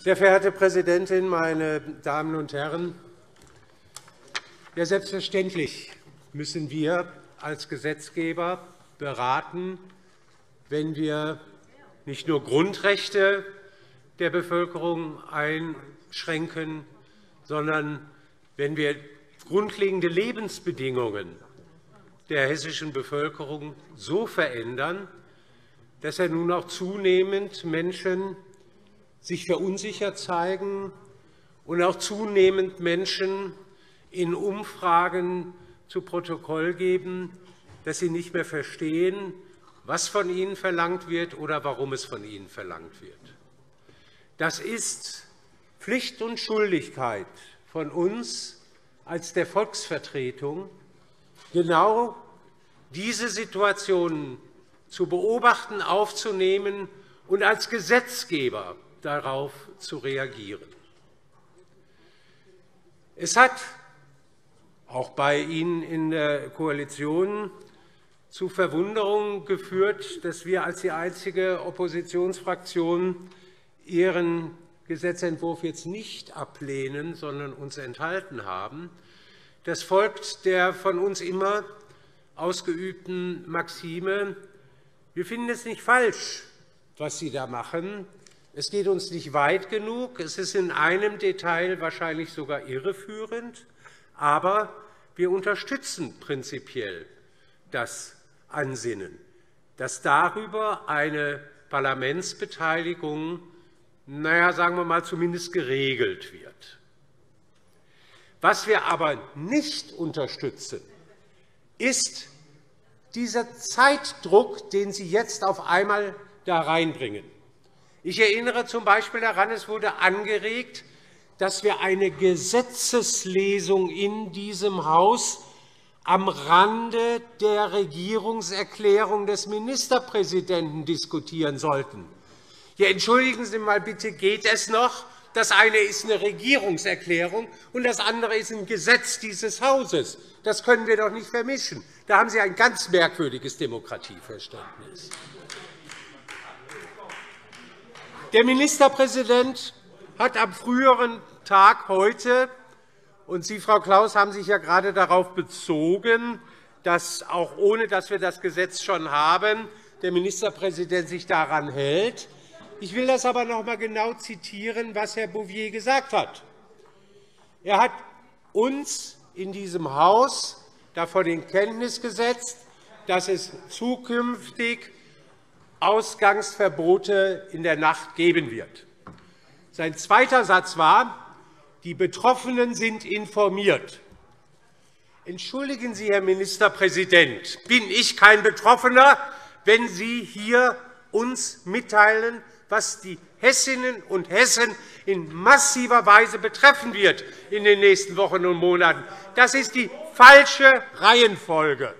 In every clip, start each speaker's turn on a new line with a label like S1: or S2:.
S1: Sehr verehrte Präsidentin, meine Damen und Herren! Ja, selbstverständlich müssen wir als Gesetzgeber beraten, wenn wir nicht nur Grundrechte der Bevölkerung einschränken, sondern wenn wir grundlegende Lebensbedingungen der hessischen Bevölkerung so verändern, dass ja nun auch zunehmend Menschen sich verunsichert zeigen und auch zunehmend Menschen in Umfragen zu Protokoll geben, dass sie nicht mehr verstehen, was von ihnen verlangt wird oder warum es von ihnen verlangt wird. Das ist Pflicht und Schuldigkeit von uns als der Volksvertretung, genau diese Situationen zu beobachten, aufzunehmen und als Gesetzgeber darauf zu reagieren. Es hat auch bei Ihnen in der Koalition zu Verwunderung geführt, dass wir als die einzige Oppositionsfraktion Ihren Gesetzentwurf jetzt nicht ablehnen, sondern uns enthalten haben. Das folgt der von uns immer ausgeübten Maxime, wir finden es nicht falsch, was Sie da machen. Es geht uns nicht weit genug. Es ist in einem Detail wahrscheinlich sogar irreführend. Aber wir unterstützen prinzipiell das Ansinnen, dass darüber eine Parlamentsbeteiligung naja, sagen wir mal, zumindest geregelt wird. Was wir aber nicht unterstützen, ist dieser Zeitdruck, den Sie jetzt auf einmal da reinbringen. Ich erinnere z. B. daran, es wurde angeregt, dass wir eine Gesetzeslesung in diesem Haus am Rande der Regierungserklärung des Ministerpräsidenten diskutieren sollten. Ja, entschuldigen Sie mal bitte, geht es noch? Das eine ist eine Regierungserklärung, und das andere ist ein Gesetz dieses Hauses. Das können wir doch nicht vermischen. Da haben Sie ein ganz merkwürdiges Demokratieverständnis. Der Ministerpräsident hat am früheren Tag heute und Sie, Frau Klaus, haben sich ja gerade darauf bezogen, dass auch ohne dass wir das Gesetz schon haben, der Ministerpräsident sich daran hält. Ich will das aber noch einmal genau zitieren, was Herr Bouvier gesagt hat. Er hat uns in diesem Haus davon in Kenntnis gesetzt, dass es zukünftig Ausgangsverbote in der Nacht geben wird. Sein zweiter Satz war, die Betroffenen sind informiert. Entschuldigen Sie, Herr Ministerpräsident, bin ich kein Betroffener, wenn Sie hier uns mitteilen, was die Hessinnen und Hessen in massiver Weise betreffen wird in den nächsten Wochen und Monaten. Das ist die falsche Reihenfolge.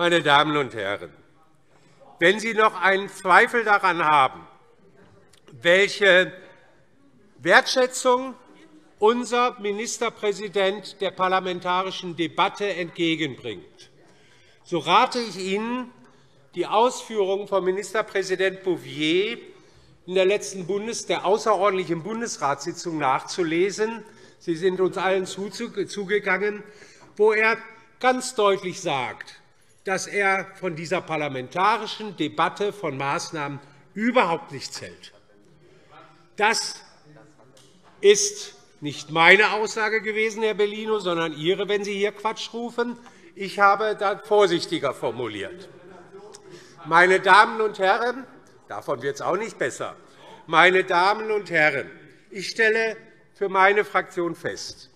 S1: Meine Damen und Herren, wenn Sie noch einen Zweifel daran haben, welche Wertschätzung unser Ministerpräsident der parlamentarischen Debatte entgegenbringt. So rate ich Ihnen, die Ausführungen von Ministerpräsident Bouvier in der letzten Bundes der außerordentlichen Bundesratssitzung nachzulesen. Sie sind uns allen zugegangen, wo er ganz deutlich sagt, dass er von dieser parlamentarischen Debatte von Maßnahmen überhaupt nichts hält. Das ist nicht meine Aussage gewesen, Herr Bellino, sondern Ihre, wenn Sie hier Quatsch rufen. Ich habe das vorsichtiger formuliert. Meine Damen und Herren, davon wird es auch nicht besser. Meine Damen und Herren, ich stelle für meine Fraktion fest,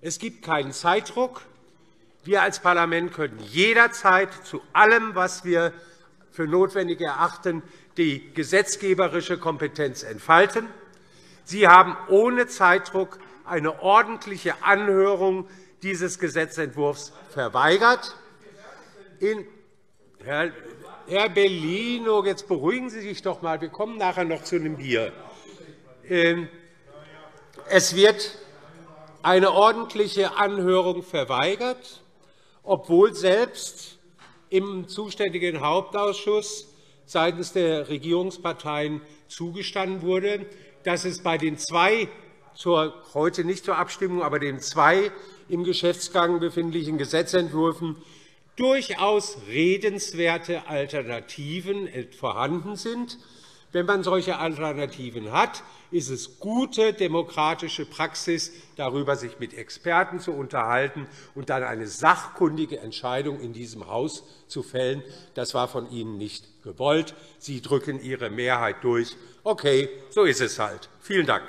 S1: es gibt keinen Zeitdruck. Wir als Parlament können jederzeit zu allem, was wir für notwendig erachten, die gesetzgeberische Kompetenz entfalten. Sie haben ohne Zeitdruck eine ordentliche Anhörung dieses Gesetzentwurfs verweigert. Herr Bellino, jetzt beruhigen Sie sich doch einmal. Wir kommen nachher noch zu einem Bier. Ähm, es wird eine ordentliche Anhörung verweigert, obwohl selbst im zuständigen Hauptausschuss seitens der Regierungsparteien zugestanden wurde, dass es bei den zwei zur, heute nicht zur Abstimmung, aber den zwei im Geschäftsgang befindlichen Gesetzentwürfen durchaus redenswerte Alternativen vorhanden sind. Wenn man solche Alternativen hat, ist es gute demokratische Praxis, darüber sich mit Experten zu unterhalten und dann eine sachkundige Entscheidung in diesem Haus zu fällen. Das war von Ihnen nicht gewollt. Sie drücken Ihre Mehrheit durch. Okay, so ist es halt. Vielen Dank.